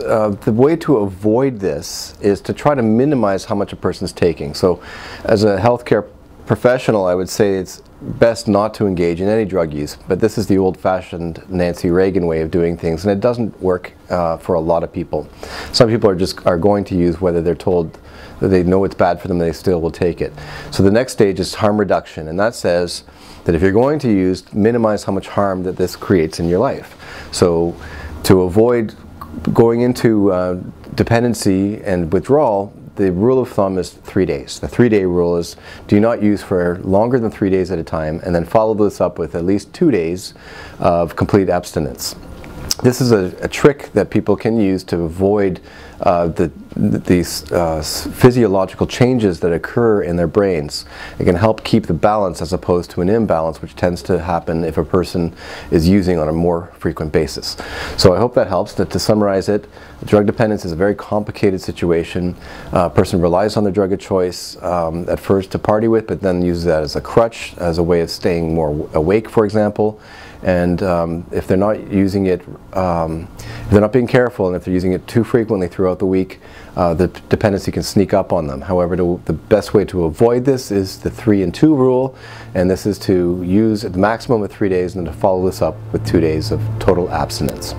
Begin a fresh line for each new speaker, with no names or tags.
uh, the way to avoid this is to try to minimize how much a person is taking. So as a healthcare professional, I would say it's best not to engage in any drug use, but this is the old-fashioned Nancy Reagan way of doing things, and it doesn't work uh, for a lot of people. Some people are just are going to use whether they're told that they know it's bad for them, they still will take it. So the next stage is harm reduction, and that says that if you're going to use, minimize how much harm that this creates in your life. So to avoid going into uh, dependency and withdrawal, the rule of thumb is three days. The three day rule is do not use for longer than three days at a time and then follow this up with at least two days of complete abstinence. This is a, a trick that people can use to avoid uh, the, these uh, physiological changes that occur in their brains. It can help keep the balance as opposed to an imbalance which tends to happen if a person is using on a more frequent basis. So I hope that helps. That to summarize it, drug dependence is a very complicated situation. Uh, a person relies on the drug of choice um, at first to party with but then uses that as a crutch, as a way of staying more awake for example. And um, if they're not using it, um, if they're not being careful and if they're using it too frequently throughout the week, uh, the dependency can sneak up on them. However, to, the best way to avoid this is the three and two rule, and this is to use the maximum of three days and then to follow this up with two days of total abstinence.